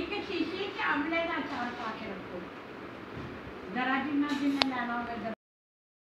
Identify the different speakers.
Speaker 1: एक शीशी के आमले ना चार पाके रखो? दराजी ना दिन में होगा